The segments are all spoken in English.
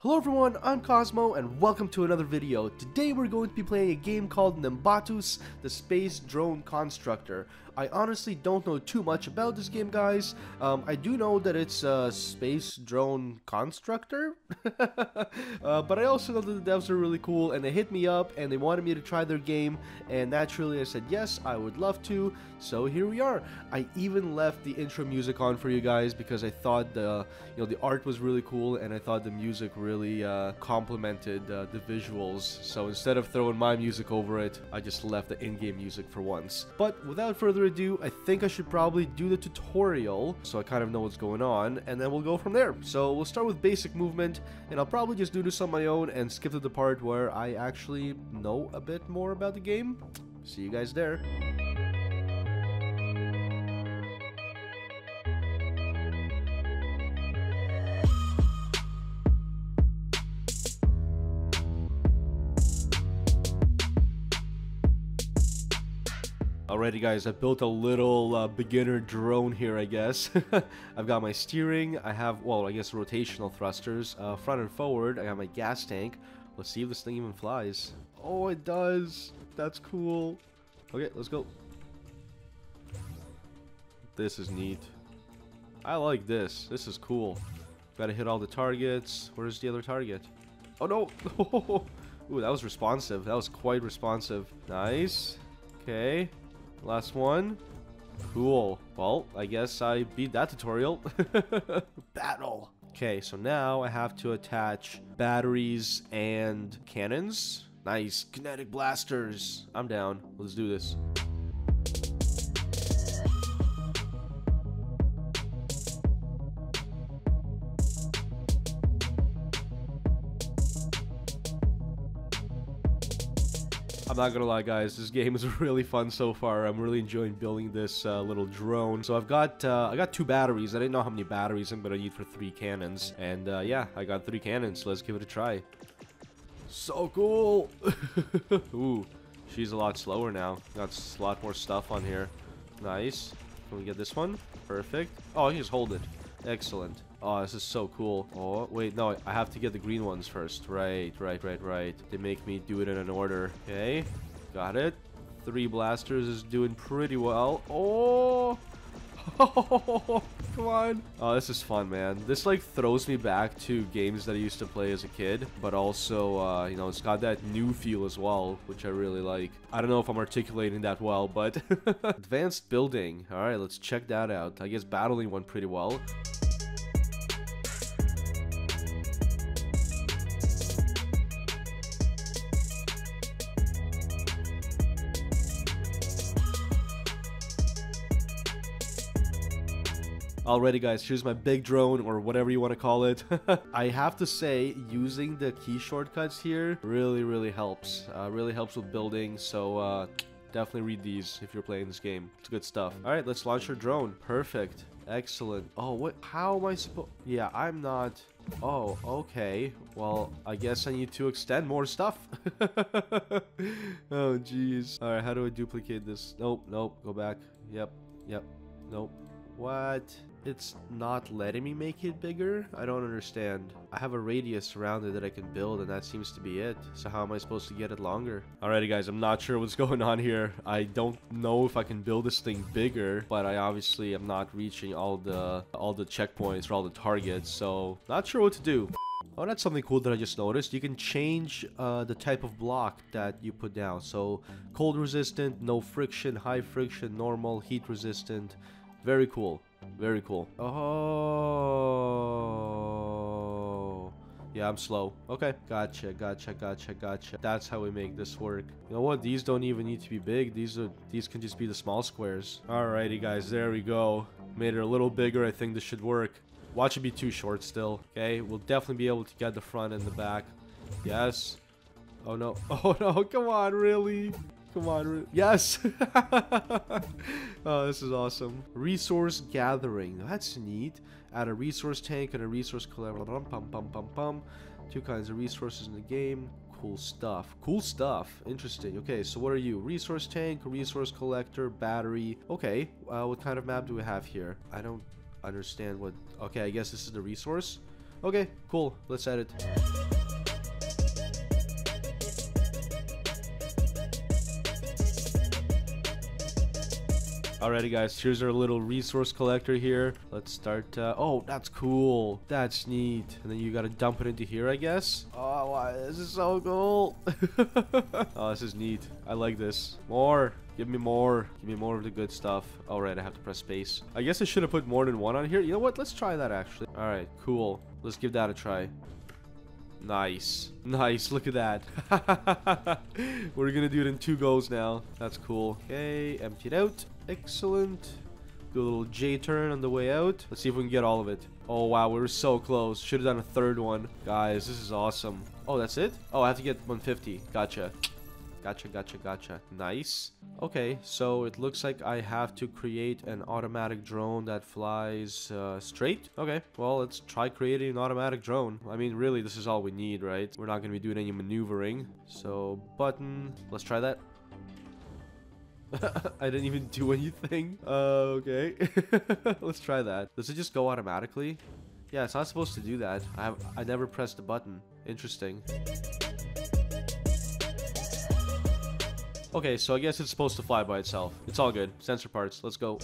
Hello everyone, I'm Kosmo and welcome to another video. Today we're going to be playing a game called Nimbatus, the Space Drone Constructor. I honestly don't know too much about this game guys. Um, I do know that it's a Space Drone Constructor, uh, but I also know that the devs are really cool and they hit me up and they wanted me to try their game and naturally I said yes, I would love to, so here we are. I even left the intro music on for you guys because I thought the, you know, the art was really cool and I thought the music really uh, complemented uh, the visuals. So instead of throwing my music over it, I just left the in-game music for once. But without further ado, I think I should probably do the tutorial so I kind of know what's going on, and then we'll go from there. So we'll start with basic movement, and I'll probably just do this on my own and skip to the part where I actually know a bit more about the game. See you guys there. Alrighty guys, I built a little uh, beginner drone here I guess. I've got my steering, I have, well I guess rotational thrusters, uh, front and forward, I got my gas tank. Let's see if this thing even flies. Oh it does, that's cool. Okay, let's go. This is neat. I like this, this is cool. Gotta hit all the targets. Where's the other target? Oh no! Ooh, that was responsive. That was quite responsive. Nice. Okay. Last one. Cool. Well, I guess I beat that tutorial. Battle. Okay, so now I have to attach batteries and cannons. Nice. Kinetic blasters. I'm down. Let's do this. I'm not gonna lie guys, this game is really fun so far. I'm really enjoying building this uh, little drone. So I've got uh, I got two batteries. I didn't know how many batteries I'm gonna need for three cannons. And uh, yeah, I got three cannons. Let's give it a try. So cool! Ooh, she's a lot slower now. Got a lot more stuff on here. Nice. Can we get this one? Perfect. Oh, he just hold it. Excellent. Oh, this is so cool. Oh, wait, no, I have to get the green ones first. Right, right, right, right. They make me do it in an order. Okay, got it. Three blasters is doing pretty well. Oh! Come on. Oh, this is fun, man. This, like, throws me back to games that I used to play as a kid, but also, uh, you know, it's got that new feel as well, which I really like. I don't know if I'm articulating that well, but... Advanced building. Alright, let's check that out. I guess battling went pretty well. Alrighty guys, here's my big drone or whatever you want to call it. I have to say, using the key shortcuts here really, really helps. Uh, really helps with building, so uh, definitely read these if you're playing this game. It's good stuff. Alright, let's launch our drone. Perfect. Excellent. Oh, what? How am I supposed... Yeah, I'm not... Oh, okay. Well, I guess I need to extend more stuff. oh, jeez. Alright, how do I duplicate this? Nope, nope. Go back. Yep, yep. Nope. What? It's not letting me make it bigger? I don't understand. I have a radius around it that I can build and that seems to be it. So how am I supposed to get it longer? Alrighty guys, I'm not sure what's going on here. I don't know if I can build this thing bigger, but I obviously am not reaching all the all the checkpoints or all the targets, so not sure what to do. Oh, that's something cool that I just noticed. You can change uh, the type of block that you put down. So, cold resistant, no friction, high friction, normal, heat resistant, very cool. Very cool. Oh. Yeah, I'm slow. Okay. Gotcha, gotcha, gotcha, gotcha. That's how we make this work. You know what? These don't even need to be big. These are these can just be the small squares. Alrighty, guys. There we go. Made it a little bigger. I think this should work. Watch it be too short still. Okay. We'll definitely be able to get the front and the back. Yes. Oh, no. Oh, no. Come on. Really? Come on. Yes. oh, this is awesome. Resource gathering. That's neat. Add a resource tank and a resource collector. Pum, pum, pum, pum. Two kinds of resources in the game. Cool stuff. Cool stuff. Interesting. Okay, so what are you? Resource tank, resource collector, battery. Okay, uh, what kind of map do we have here? I don't understand what... Okay, I guess this is the resource. Okay, cool. Let's edit. Alrighty guys, here's our little resource collector here. Let's start, uh, oh, that's cool. That's neat. And then you gotta dump it into here, I guess. Oh, wow, this is so cool. oh, this is neat. I like this. More. Give me more. Give me more of the good stuff. Alright, I have to press space. I guess I should have put more than one on here. You know what? Let's try that actually. Alright, cool. Let's give that a try. Nice. Nice. Look at that. We're gonna do it in two goes now. That's cool. Okay, empty it out. Excellent. Do a little J turn on the way out. Let's see if we can get all of it. Oh, wow. We were so close. Should have done a third one. Guys, this is awesome. Oh, that's it? Oh, I have to get 150. Gotcha. Gotcha, gotcha, gotcha. Nice. Okay, so it looks like I have to create an automatic drone that flies uh, straight. Okay, well, let's try creating an automatic drone. I mean, really, this is all we need, right? We're not going to be doing any maneuvering. So, button. Let's try that. I didn't even do anything. Uh, okay. Let's try that. Does it just go automatically? Yeah, it's not supposed to do that. I have I never pressed the button. Interesting. Okay, so I guess it's supposed to fly by itself. It's all good. Sensor parts. Let's go.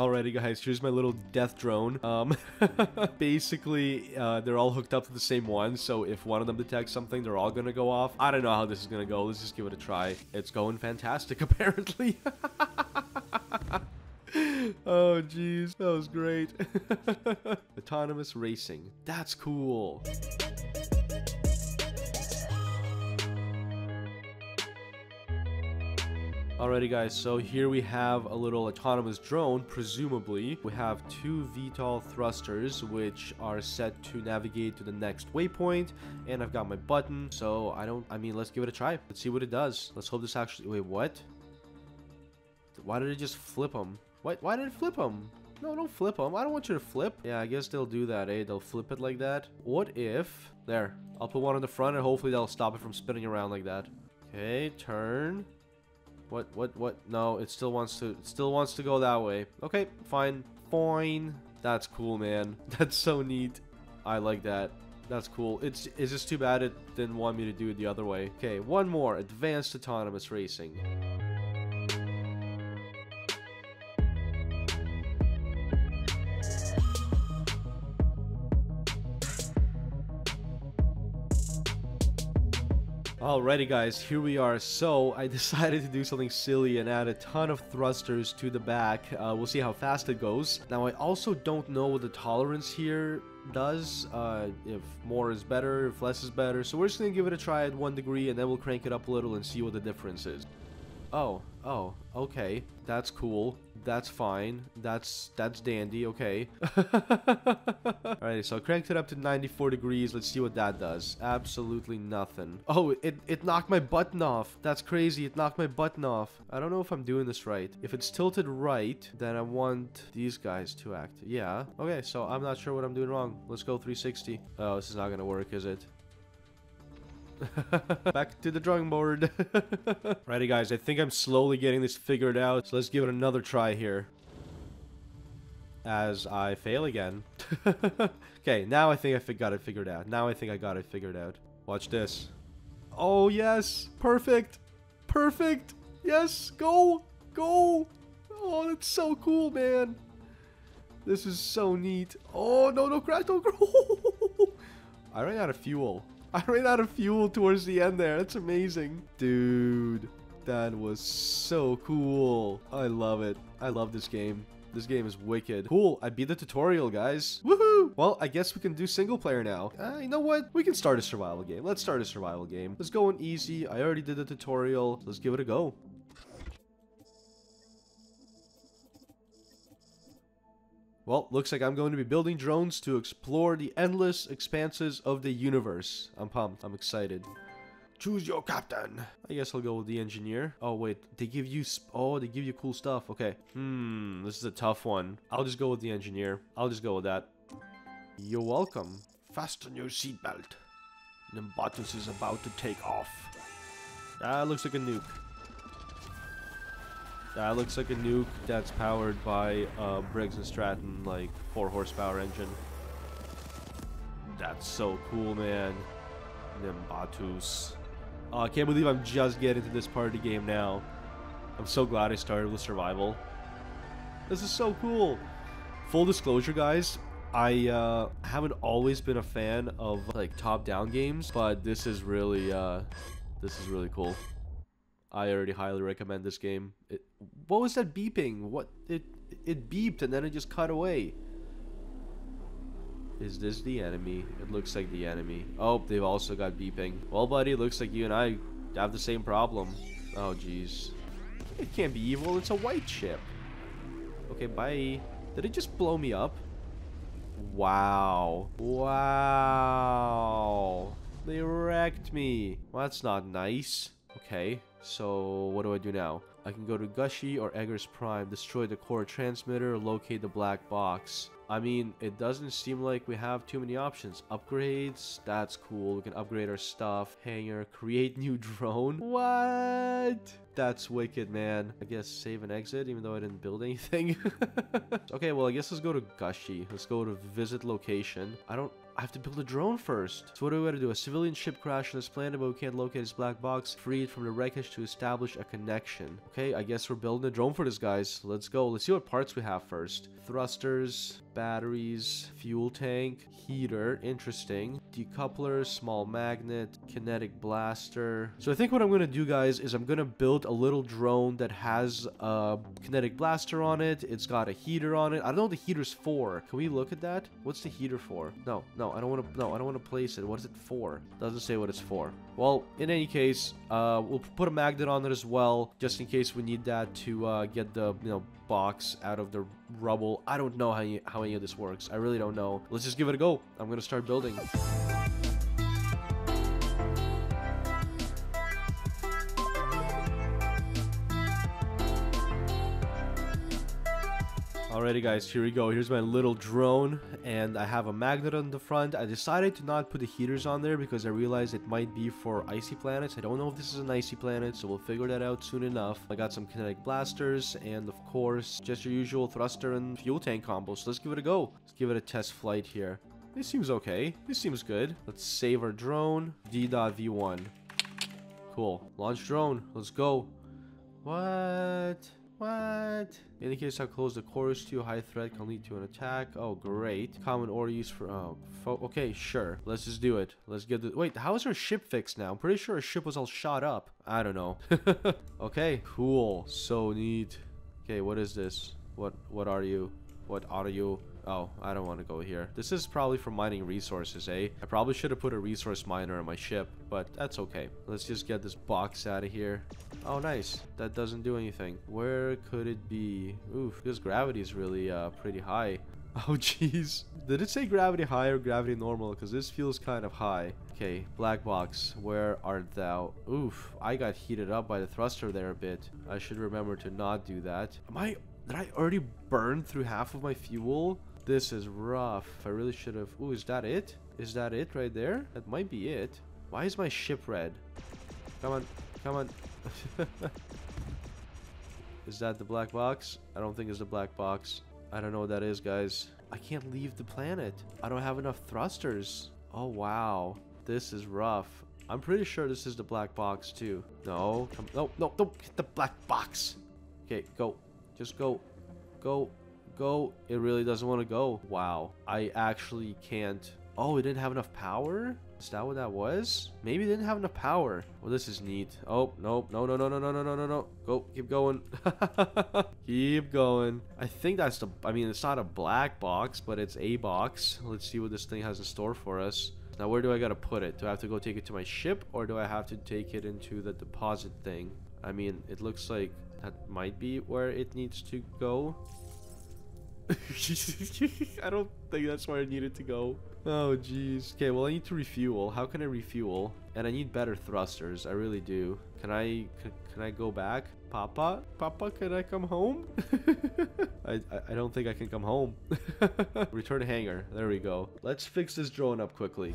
Alrighty guys, here's my little death drone. Um, basically, uh, they're all hooked up to the same one, so if one of them detects something, they're all gonna go off. I don't know how this is gonna go. Let's just give it a try. It's going fantastic, apparently. oh, jeez. That was great. Autonomous racing. That's cool. Alrighty guys, so here we have a little autonomous drone, presumably. We have two VTOL thrusters, which are set to navigate to the next waypoint, and I've got my button, so I don't, I mean, let's give it a try. Let's see what it does. Let's hope this actually, wait, what? Why did it just flip them? What? Why did it flip them? No, don't flip them. I don't want you to flip. Yeah, I guess they'll do that, eh? They'll flip it like that. What if... There. I'll put one in the front and hopefully that'll stop it from spinning around like that. Okay, turn. What, what, what? No, it still wants to, still wants to go that way. Okay, fine. Fine. That's cool, man. That's so neat. I like that. That's cool. It's, it's just too bad it didn't want me to do it the other way. Okay, one more. Advanced Autonomous Racing. Alrighty guys, here we are. So, I decided to do something silly and add a ton of thrusters to the back. Uh, we'll see how fast it goes. Now, I also don't know what the tolerance here does. Uh, if more is better, if less is better. So we're just going to give it a try at 1 degree and then we'll crank it up a little and see what the difference is. Oh, oh, okay. That's cool. That's fine. That's that's dandy. Okay. Alright, so I cranked it up to 94 degrees. Let's see what that does. Absolutely nothing. Oh, it, it knocked my button off. That's crazy. It knocked my button off. I don't know if I'm doing this right. If it's tilted right, then I want these guys to act. Yeah. Okay, so I'm not sure what I'm doing wrong. Let's go 360. Oh, this is not gonna work, is it? Back to the drawing board. Righty guys, I think I'm slowly getting this figured out. So let's give it another try here. As I fail again. okay, now I think I got it figured out. Now I think I got it figured out. Watch this. Oh, yes. Perfect. Perfect. Yes. Go. Go. Oh, that's so cool, man. This is so neat. Oh, no, no, crash. Don't crash. I ran out of fuel. I ran out of fuel towards the end there. That's amazing. Dude, that was so cool. I love it. I love this game. This game is wicked. Cool, I beat the tutorial, guys. Woohoo! Well, I guess we can do single player now. Uh, you know what? We can start a survival game. Let's start a survival game. Let's go in easy. I already did the tutorial. Let's give it a go. Well, looks like I'm going to be building drones to explore the endless expanses of the universe. I'm pumped. I'm excited. Choose your captain. I guess I'll go with the engineer. Oh, wait. They give you... oh, they give you cool stuff. Okay. Hmm. This is a tough one. I'll just go with the engineer. I'll just go with that. You're welcome. Fasten your seatbelt. Nimbatus is about to take off. That looks like a nuke. That looks like a nuke that's powered by uh, Briggs and Stratton, like 4 horsepower engine. That's so cool, man. Nimbatus. Oh, I can't believe I'm just getting to this part of the game now. I'm so glad I started with survival. This is so cool. Full disclosure, guys, I uh, haven't always been a fan of like top-down games, but this is really, uh, this is really cool. I already highly recommend this game. It, what was that beeping? What it it beeped and then it just cut away. Is this the enemy? It looks like the enemy. Oh, they've also got beeping. Well, buddy, looks like you and I have the same problem. Oh, jeez. It can't be evil. It's a white ship. Okay, bye. Did it just blow me up? Wow. Wow. They wrecked me. Well, that's not nice. Okay, so what do I do now? I can go to Gushy or Eggers Prime, destroy the core transmitter, locate the black box. I mean, it doesn't seem like we have too many options. Upgrades, that's cool. We can upgrade our stuff. Hangar, create new drone. What? That's wicked, man. I guess save and exit, even though I didn't build anything. okay, well, I guess let's go to Gushy. Let's go to visit location. I don't I have to build a drone first. So what do we gotta do? A civilian ship crashed on this planet, but we can't locate his black box. Freed from the wreckage to establish a connection. Okay, I guess we're building a drone for this, guys. Let's go. Let's see what parts we have first. Thrusters, batteries, fuel tank, heater, interesting. Decoupler, small magnet, kinetic blaster. So I think what I'm gonna do, guys, is I'm gonna build a little drone that has a kinetic blaster on it. It's got a heater on it. I don't know what the heater's for. Can we look at that? What's the heater for? No, no, I don't want to. No, I don't want to place it. What is it for? Doesn't say what it's for. Well, in any case, uh, we'll put a magnet on it as well, just in case we need that to uh, get the you know box out of the rubble. I don't know how you, how any of this works. I really don't know. Let's just give it a go. I'm gonna start building. Alrighty guys, here we go. Here's my little drone and I have a magnet on the front. I decided to not put the heaters on there because I realized it might be for icy planets. I don't know if this is an icy planet, so we'll figure that out soon enough. I got some kinetic blasters and of course, just your usual thruster and fuel tank combo. So let's give it a go. Let's give it a test flight here. This seems okay. This seems good. Let's save our drone. D.V1. Cool. Launch drone. Let's go. What? What? The Indicates how close the core is to. High threat can lead to an attack. Oh, great. Common order used for... Oh, okay, sure. Let's just do it. Let's get the... Wait, how is our ship fixed now? I'm pretty sure our ship was all shot up. I don't know. okay, cool. So neat. Okay, what is this? What What are you? What are you? Oh, I don't want to go here. This is probably for mining resources, eh? I probably should have put a resource miner on my ship, but that's okay. Let's just get this box out of here. Oh, nice. That doesn't do anything. Where could it be? Oof, because gravity is really uh, pretty high. Oh, jeez. Did it say gravity high or gravity normal? Because this feels kind of high. Okay, black box, where art thou? Oof, I got heated up by the thruster there a bit. I should remember to not do that. Am I... Did I already burn through half of my fuel? This is rough. I really should have... Ooh, is that it? Is that it right there? That might be it. Why is my ship red? Come on. Come on. is that the black box? I don't think it's the black box. I don't know what that is, guys. I can't leave the planet. I don't have enough thrusters. Oh, wow. This is rough. I'm pretty sure this is the black box, too. No. Come, no, no, don't hit the black box. Okay, go. Just go. Go go. It really doesn't want to go. Wow. I actually can't. Oh, it didn't have enough power? Is that what that was? Maybe it didn't have enough power. Well, this is neat. Oh, no, no, no, no, no, no, no, no, no, no. Go, keep going. keep going. I think that's the, I mean, it's not a black box, but it's a box. Let's see what this thing has in store for us. Now, where do I gotta put it? Do I have to go take it to my ship, or do I have to take it into the deposit thing? I mean, it looks like that might be where it needs to go. I don't think that's where I needed to go. Oh, jeez. Okay, well, I need to refuel. How can I refuel? And I need better thrusters. I really do. Can I can, can I go back? Papa? Papa, can I come home? I, I, I don't think I can come home. Return hangar. There we go. Let's fix this drone up quickly.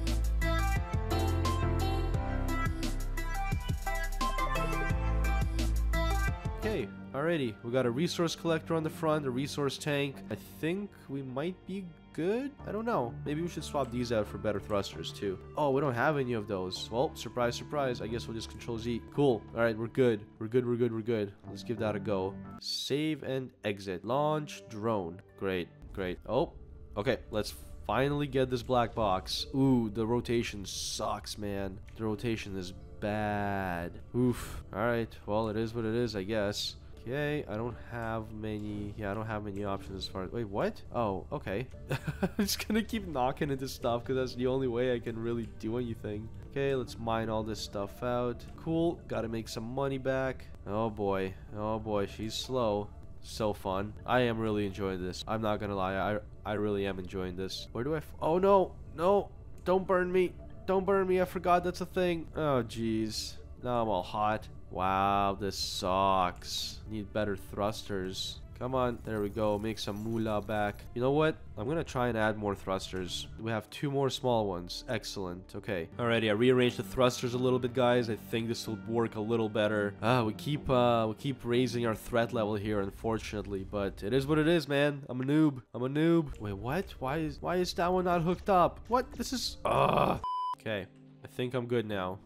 Alrighty, we got a resource collector on the front, a resource tank. I think we might be good? I don't know. Maybe we should swap these out for better thrusters too. Oh, we don't have any of those. Well, surprise, surprise. I guess we'll just control Z. Cool. All right, we're good. We're good, we're good, we're good. Let's give that a go. Save and exit. Launch drone. Great, great. Oh, okay. Let's finally get this black box. Ooh, the rotation sucks, man. The rotation is bad. Oof. All right. Well, it is what it is, I guess. Okay, I don't have many... Yeah, I don't have many options as far as... Wait, what? Oh, okay. I'm just gonna keep knocking into stuff because that's the only way I can really do anything. Okay, let's mine all this stuff out. Cool. Gotta make some money back. Oh boy. Oh boy, she's slow. So fun. I am really enjoying this. I'm not gonna lie. I, I really am enjoying this. Where do I... oh, no. No. Don't burn me. Don't burn me. I forgot that's a thing. Oh, jeez. Now I'm all hot. Wow, this sucks. Need better thrusters. Come on, there we go. Make some moolah back. You know what? I'm gonna try and add more thrusters. We have two more small ones. Excellent. Okay. Alrighty, I rearranged the thrusters a little bit, guys. I think this will work a little better. Ah, we keep uh, we keep raising our threat level here, unfortunately, but it is what it is, man. I'm a noob. I'm a noob. Wait, what? Why is why is that one not hooked up? What? This is. Ah. Okay. I think I'm good now.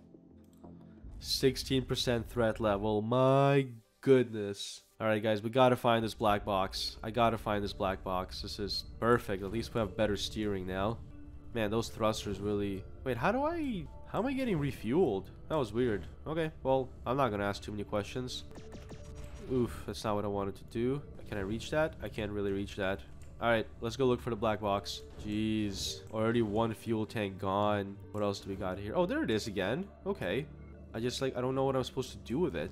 16% threat level. My goodness. Alright guys, we gotta find this black box. I gotta find this black box. This is perfect. At least we have better steering now. Man, those thrusters really... Wait, how do I... How am I getting refueled? That was weird. Okay, well, I'm not gonna ask too many questions. Oof, that's not what I wanted to do. Can I reach that? I can't really reach that. Alright, let's go look for the black box. Jeez. Already one fuel tank gone. What else do we got here? Oh, there it is again. Okay. I just like, I don't know what I'm supposed to do with it.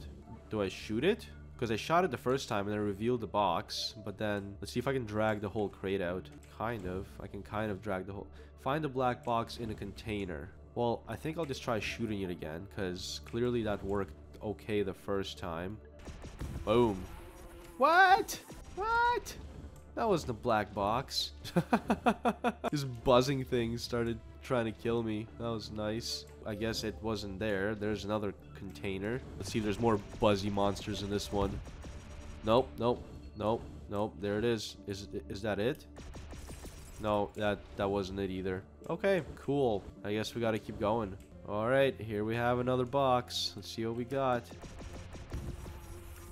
Do I shoot it? Because I shot it the first time and I revealed the box. But then, let's see if I can drag the whole crate out. Kind of. I can kind of drag the whole... Find the black box in a container. Well, I think I'll just try shooting it again. Because clearly that worked okay the first time. Boom. What? What? That was the black box. this buzzing thing started trying to kill me. That was nice. I guess it wasn't there. There's another container. Let's see if there's more buzzy monsters in this one. Nope, nope, nope, nope. There it is. Is is that it? No, that that wasn't it either. Okay, cool. I guess we gotta keep going. Alright, here we have another box. Let's see what we got.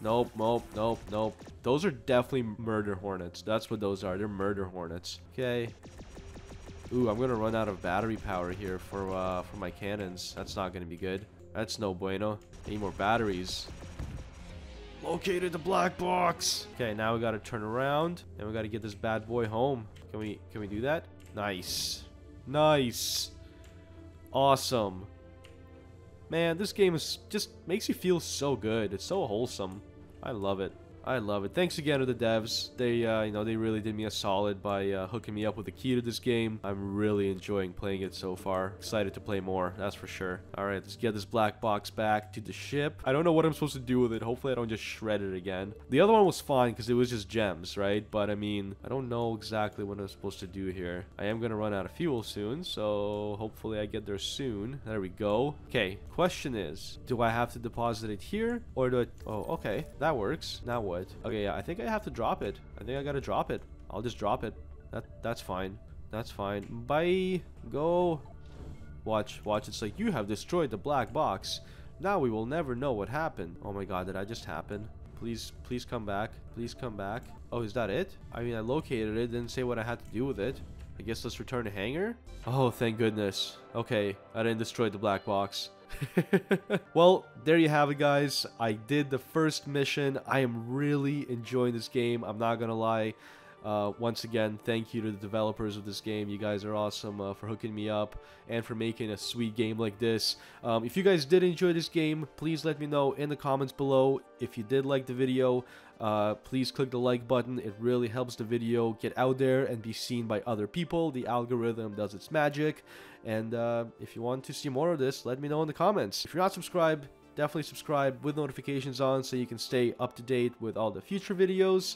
Nope, nope, nope, nope. Those are definitely murder hornets. That's what those are. They're murder hornets. Okay, Ooh, I'm gonna run out of battery power here for uh, for my cannons. That's not gonna be good. That's no bueno. Need more batteries. Located the black box. Okay, now we gotta turn around and we gotta get this bad boy home. Can we can we do that? Nice, nice, awesome. Man, this game is just makes you feel so good. It's so wholesome. I love it. I love it. Thanks again to the devs. They, uh, you know, they really did me a solid by uh, hooking me up with the key to this game. I'm really enjoying playing it so far. Excited to play more, that's for sure. All right, let's get this black box back to the ship. I don't know what I'm supposed to do with it. Hopefully I don't just shred it again. The other one was fine because it was just gems, right? But I mean, I don't know exactly what I'm supposed to do here. I am going to run out of fuel soon, so hopefully I get there soon. There we go. Okay, question is, do I have to deposit it here or do I... Oh, okay, that works. Now what? What? Okay, yeah, I think I have to drop it. I think I gotta drop it. I'll just drop it. That That's fine. That's fine. Bye. Go. Watch, watch. It's like, you have destroyed the black box. Now we will never know what happened. Oh my god, did I just happen? Please, please come back. Please come back. Oh, is that it? I mean, I located it. Didn't say what I had to do with it. I guess let's return to hangar. Oh, thank goodness. Okay, I didn't destroy the black box. well, there you have it, guys. I did the first mission. I am really enjoying this game. I'm not gonna lie. Uh, once again, thank you to the developers of this game. You guys are awesome uh, for hooking me up and for making a sweet game like this. Um, if you guys did enjoy this game, please let me know in the comments below. If you did like the video, uh, please click the like button. It really helps the video get out there and be seen by other people. The algorithm does its magic. And uh, if you want to see more of this, let me know in the comments. If you're not subscribed, definitely subscribe with notifications on so you can stay up to date with all the future videos